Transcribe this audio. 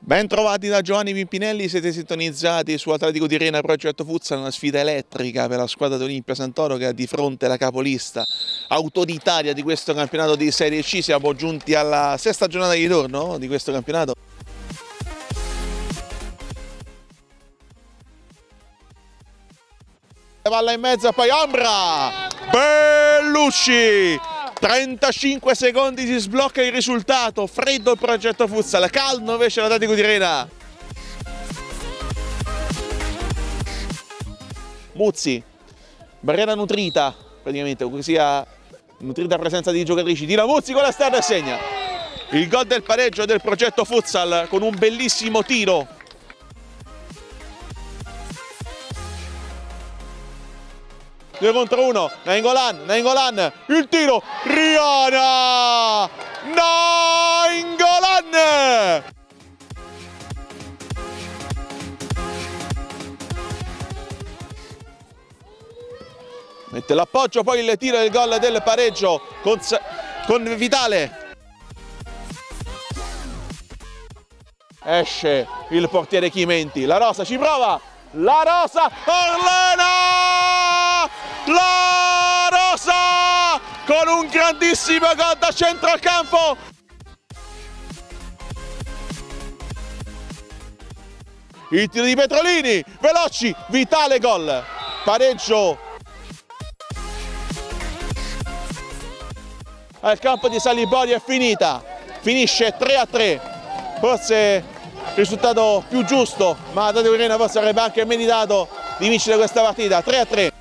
Ben trovati da Giovanni Pimpinelli, siete sintonizzati su Atletico di Rena Progetto Futsal, una sfida elettrica per la squadra di Olimpia Santoro che ha di fronte la capolista autoritaria di questo campionato di Serie C. Siamo giunti alla sesta giornata di ritorno di questo campionato. Palla in mezzo, poi Ambra! Bellucci! 35 secondi si sblocca il risultato, freddo il progetto futsal, caldo invece l'Atletico di Rena. Muzzi, barriera nutrita, praticamente, sia nutrita presenza di giocatrici, tira Muzzi con la strada e segna. Il gol del pareggio del progetto futsal con un bellissimo tiro 2 contro 1, Nainggolan, Nainggolan, il tiro, Riana! Nainggolan! Mette l'appoggio, poi il tiro del gol del pareggio con, con Vitale. Esce il portiere Chimenti, la Rosa ci prova, la Rosa, Orlena! Con un grandissimo gol da centro al campo. Il tiro di Petrolini, veloci, vitale gol. Pareggio. Al campo di Salibori è finita. Finisce 3 a 3. Forse risultato più giusto, ma Tadeo Irena forse avrebbe anche meditato di vincere questa partita 3 a 3.